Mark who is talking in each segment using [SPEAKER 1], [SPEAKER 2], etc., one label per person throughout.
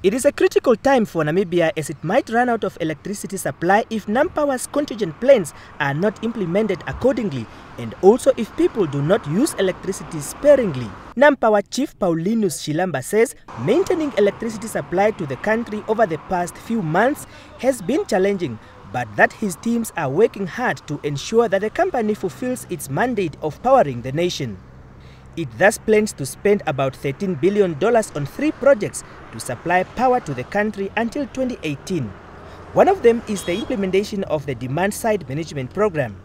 [SPEAKER 1] It is a critical time for Namibia as it might run out of electricity supply if Nampower's contingent plans are not implemented accordingly and also if people do not use electricity sparingly. Nampower Chief Paulinus Shilamba says maintaining electricity supply to the country over the past few months has been challenging but that his teams are working hard to ensure that the company fulfills its mandate of powering the nation. It thus plans to spend about $13 billion on three projects to supply power to the country until 2018. One of them is the implementation of the Demand Side Management Program.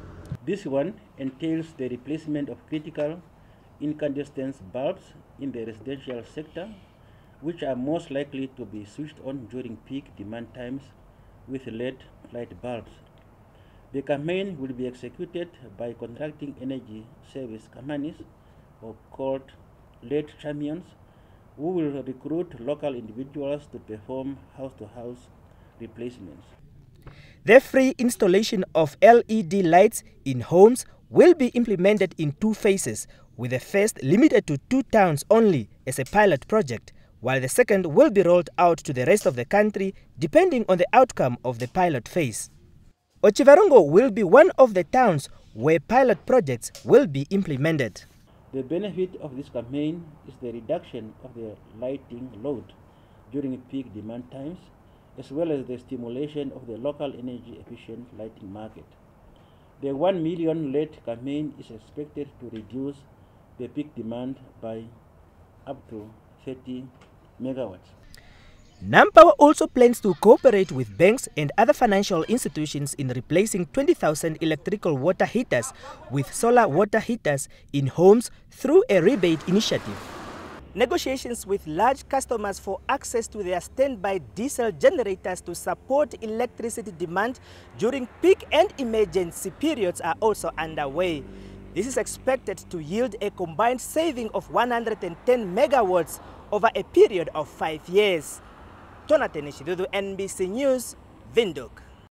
[SPEAKER 2] This one entails the replacement of critical incandescent bulbs in the residential sector, which are most likely to be switched on during peak demand times with LED light bulbs. The campaign will be executed by contracting energy service companies called late champions who will recruit local individuals to perform house-to-house -house replacements.
[SPEAKER 1] The free installation of LED lights in homes will be implemented in two phases, with the first limited to two towns only as a pilot project, while the second will be rolled out to the rest of the country depending on the outcome of the pilot phase. Otjiwarongo will be one of the towns where pilot projects will be implemented.
[SPEAKER 2] The benefit of this campaign is the reduction of the lighting load during peak demand times, as well as the stimulation of the local energy efficient lighting market. The 1 million LED campaign is expected to reduce the peak demand by up to 30 megawatts.
[SPEAKER 1] Nampower also plans to cooperate with banks and other financial institutions in replacing 20,000 electrical water heaters with solar water heaters in homes through a rebate initiative. Negotiations with large customers for access to their standby diesel generators to support electricity demand during peak and emergency periods are also underway. This is expected to yield a combined saving of 110 megawatts over a period of five years. Jonathan Ishidudu, NBC News, Windhoek.